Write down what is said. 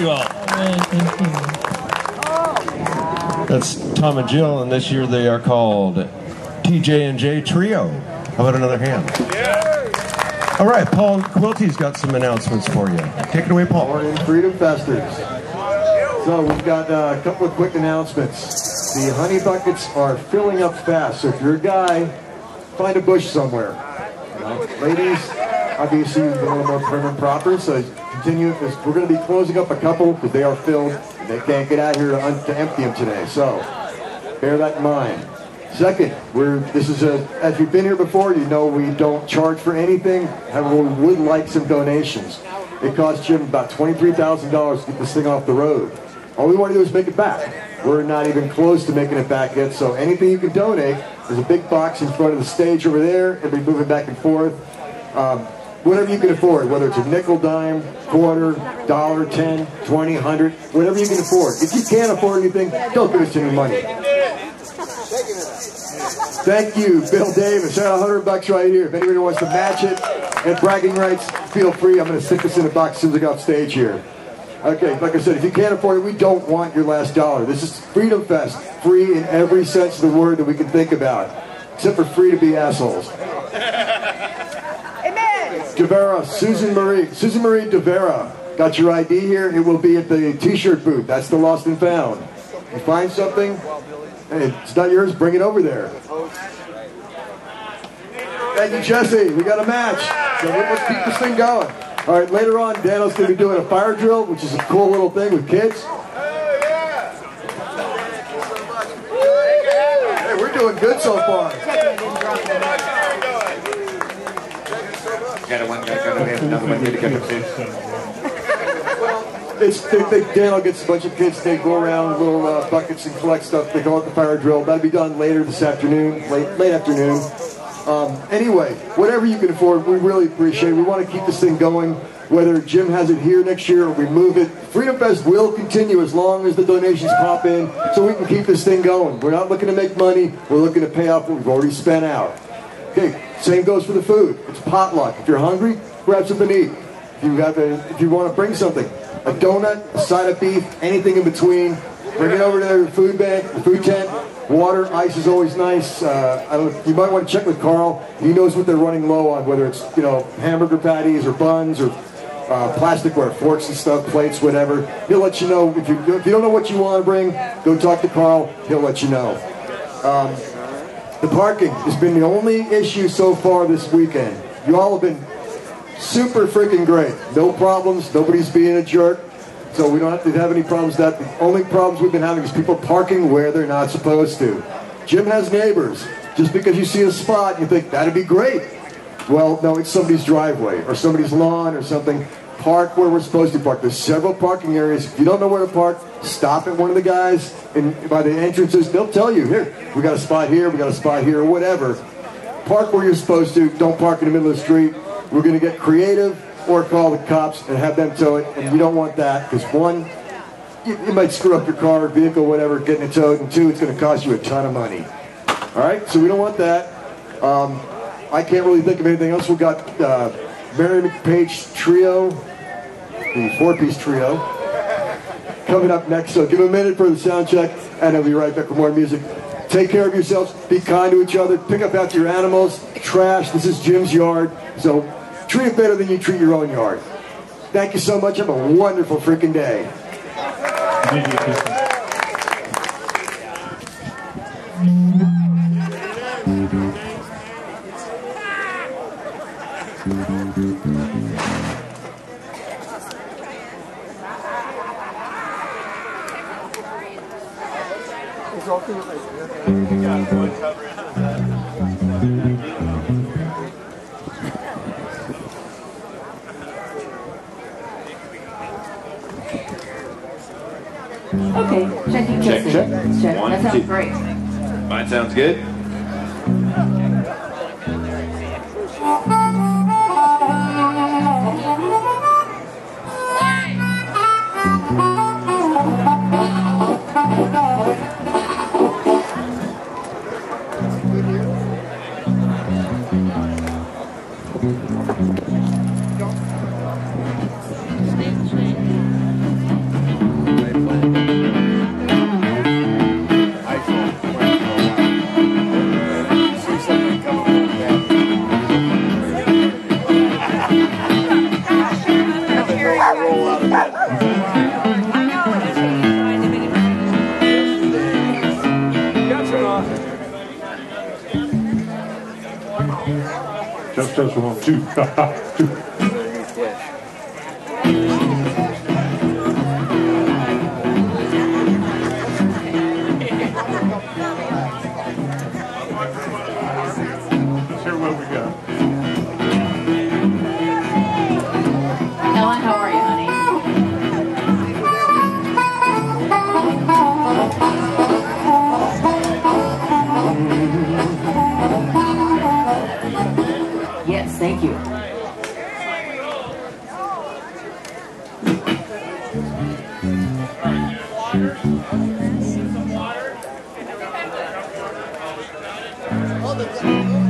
Thank you all. That's Tom and Jill, and this year they are called TJ and J Trio. How about another hand? All right, Paul Quilty's got some announcements for you. Take it away, Paul. Morning, Freedom Festers. So we've got uh, a couple of quick announcements. The honey buckets are filling up fast, so if you're a guy, find a bush somewhere. You know, ladies, obviously a little more prim and proper, so continue. We're going to be closing up a couple because they are filled. And they can't get out here to, to empty them today, so bear that in mind. Second, we're this is a as you've been here before, you know we don't charge for anything. However, we would like some donations. It cost Jim about twenty-three thousand dollars to get this thing off the road. All we want to do is make it back. We're not even close to making it back yet. So anything you can donate, there's a big box in front of the stage over there. It'll be moving back and forth. Um, whatever you can afford, whether it's a nickel, dime, quarter, dollar, ten, twenty, hundred, whatever you can afford. If you can't afford anything, don't give us any money. Thank you, Bill Davis. Got a hundred bucks right here. If anybody wants to match it and bragging rights, feel free. I'm going to stick this in a box as soon as I get off stage here. Okay, like I said, if you can't afford it, we don't want your last dollar. This is Freedom Fest, free in every sense of the word that we can think about, except for free to be assholes. Devera, Susan Marie, Susan Marie Devera. Got your ID here? It will be at the T-shirt booth. That's the Lost and Found. You find something, hey, it's not yours. Bring it over there. Thank you, Jesse. We got a match. So let's keep this thing going. All right, later on, Daniel's going to be doing a fire drill, which is a cool little thing with kids. Hey, we're doing good so far. Got one have another one here to get up soon. It's, they, they, Daniel gets a bunch of kids. They go around with little uh, buckets and collect stuff. They go out the fire drill. That'll be done later this afternoon, late late afternoon. Um, anyway, whatever you can afford, we really appreciate it. We want to keep this thing going. Whether Jim has it here next year or we move it, Freedom Fest will continue as long as the donations pop in, so we can keep this thing going. We're not looking to make money. We're looking to pay off what we've already spent out. Okay, same goes for the food. It's potluck. If you're hungry, grab something to eat. If you have a, if you want to bring something, a donut, a side of beef, anything in between, bring it over to the food bank, the food tent. Water, ice is always nice. Uh, you might want to check with Carl. He knows what they're running low on, whether it's you know hamburger patties or buns or uh, plasticware, forks and stuff, plates, whatever. He'll let you know if you if you don't know what you want to bring. Go talk to Carl. He'll let you know. Um, the parking has been the only issue so far this weekend. You all have been super freaking great. No problems. Nobody's being a jerk. So we don't have to have any problems that. The only problems we've been having is people parking where they're not supposed to. Jim has neighbors. Just because you see a spot, you think, that'd be great. Well, no, it's somebody's driveway or somebody's lawn or something. Park where we're supposed to park. There's several parking areas. If you don't know where to park, stop at one of the guys and by the entrances. They'll tell you, here, we got a spot here, we got a spot here, whatever. Park where you're supposed to. Don't park in the middle of the street. We're going to get creative or call the cops and have them tow it. And you don't want that because one, you, you might screw up your car, vehicle, whatever, getting it towed, and two, it's going to cost you a ton of money. All right, so we don't want that. Um, I can't really think of anything else. We've got uh, Mary McPage Trio, the four-piece trio, coming up next. So give a minute for the sound check, and I'll be right back with more music. Take care of yourselves. Be kind to each other. Pick up after your animals. Trash. This is Jim's yard. So treat it better than you treat your own yard. Thank you so much. Have a wonderful freaking day. Okay, checking Check, check. Check. One, That sounds two. great. Mine sounds good. Thank test, test, one, Motherfucker.